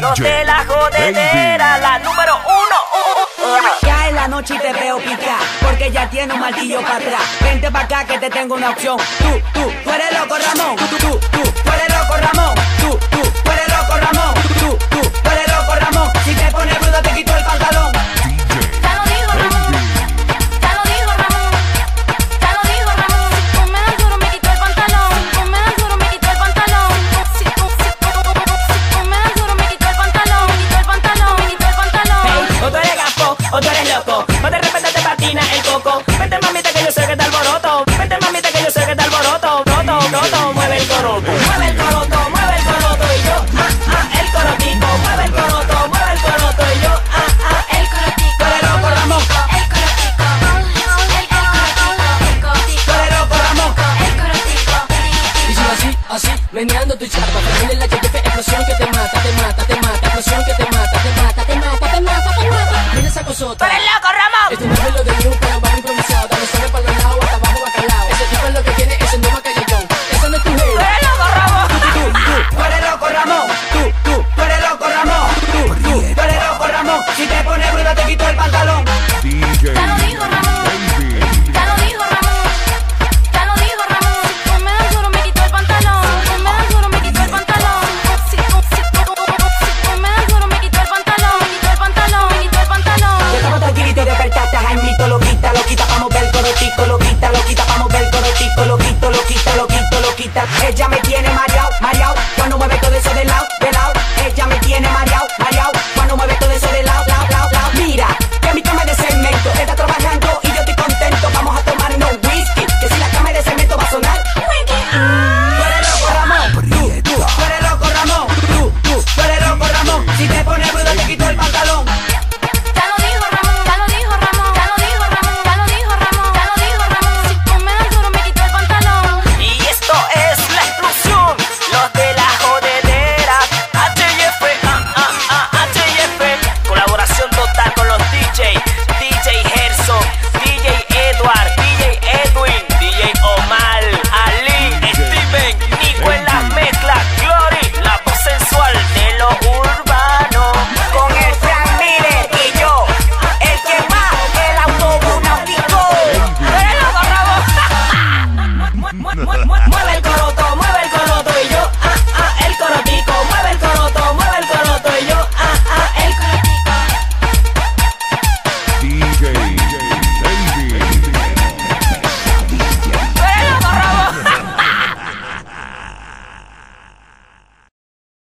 Los de la jodedera, la número uno. Ya en la noche te veo picar, porque ya tiene un martillo para atrás. Vente para acá que te tengo una opción. Tú, tú, tú eres loco Ramón. Tú, tú, tú, tú eres loco Ramón. Tú, tú. meneando tu chapa. Prende la calle, explosión que te